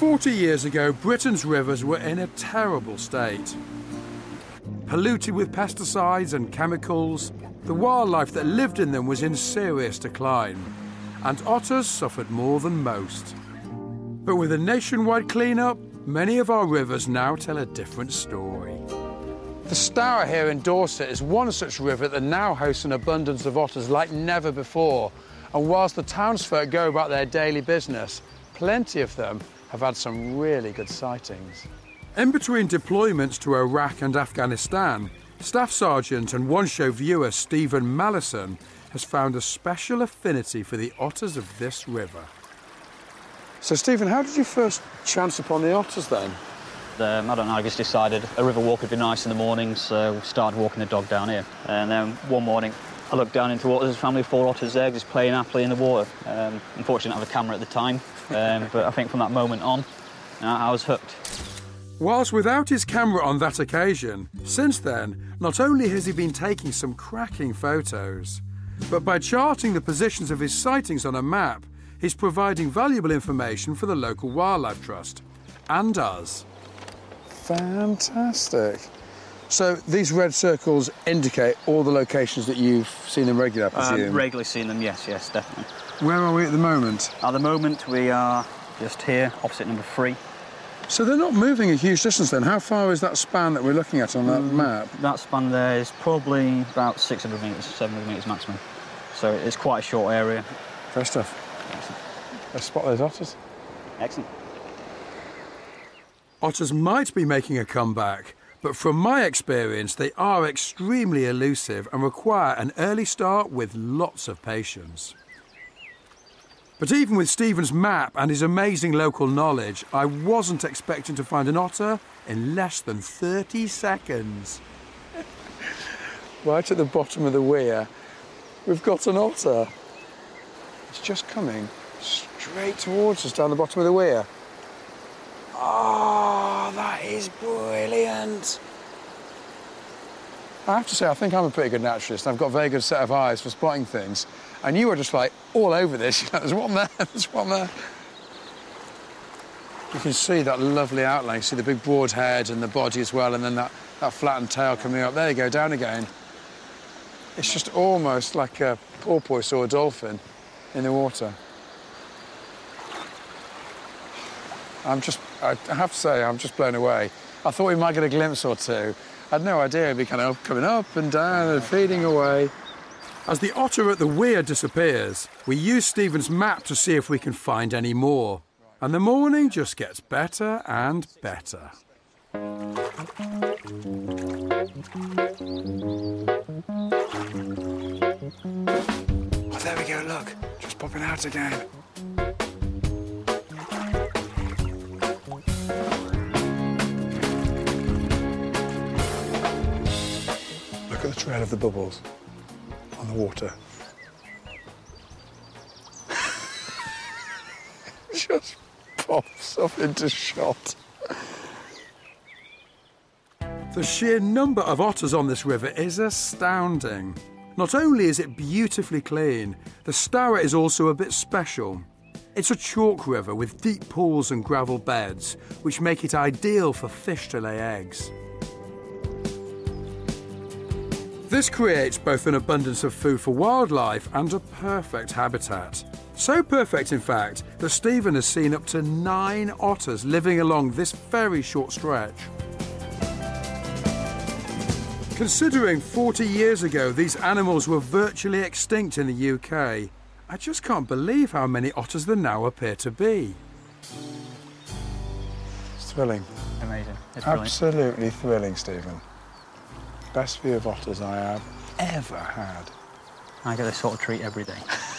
Forty years ago, Britain's rivers were in a terrible state. Polluted with pesticides and chemicals, the wildlife that lived in them was in serious decline, and otters suffered more than most. But with a nationwide clean-up, many of our rivers now tell a different story. The Stour here in Dorset is one such river that now hosts an abundance of otters like never before. And whilst the townsfolk go about their daily business, plenty of them have had some really good sightings. In between deployments to Iraq and Afghanistan, Staff Sergeant and one show viewer Stephen Mallison has found a special affinity for the otters of this river. So, Stephen, how did you first chance upon the otters then? Um, I don't know, I just decided a river walk would be nice in the morning, so we started walking the dog down here. And then one morning, I looked down into the water, there's a family of four otters there just playing happily in the water. Um, unfortunately, I didn't have a camera at the time, um, but I think from that moment on, I was hooked. Whilst without his camera on that occasion, since then, not only has he been taking some cracking photos, but by charting the positions of his sightings on a map, he's providing valuable information for the local wildlife trust and us. Fantastic. So these red circles indicate all the locations that you've seen them regularly, I presume? Um, regularly seen them, yes, yes, definitely. Where are we at the moment? At the moment, we are just here, opposite number three. So they're not moving a huge distance then. How far is that span that we're looking at on that mm, map? That span there is probably about 600 metres, 700 metres maximum. So it's quite a short area. Fair stuff. Excellent. Let's spot those otters. Excellent. Otters might be making a comeback, but from my experience, they are extremely elusive and require an early start with lots of patience. But even with Stephen's map and his amazing local knowledge, I wasn't expecting to find an otter in less than 30 seconds. right at the bottom of the weir, we've got an otter. It's just coming straight towards us down the bottom of the weir. Oh, Oh, that is brilliant. I have to say, I think I'm a pretty good naturalist. I've got a very good set of eyes for spotting things. And you were just like all over this. there's one there, there's one there. You can see that lovely outline. You see the big broad head and the body as well, and then that, that flattened tail coming up. There you go, down again. It's just almost like a porpoise or a dolphin in the water. I'm just, I have to say, I'm just blown away. I thought we might get a glimpse or two. I had no idea it'd be kind of coming up and down and feeding away. As the otter at the weir disappears, we use Stephen's map to see if we can find any more. And the morning just gets better and better. Oh, there we go, look. Just popping out again. Look at the trail of the bubbles on the water. Just pops up into shot. The sheer number of otters on this river is astounding. Not only is it beautifully clean, the Stour is also a bit special. It's a chalk river with deep pools and gravel beds, which make it ideal for fish to lay eggs. This creates both an abundance of food for wildlife and a perfect habitat. So perfect, in fact, that Stephen has seen up to nine otters living along this very short stretch. Considering 40 years ago these animals were virtually extinct in the UK, I just can't believe how many otters there now appear to be. It's thrilling. Amazing. It's Absolutely thrilling, Stephen best view of otters I have ever had. I get this sort of treat every day.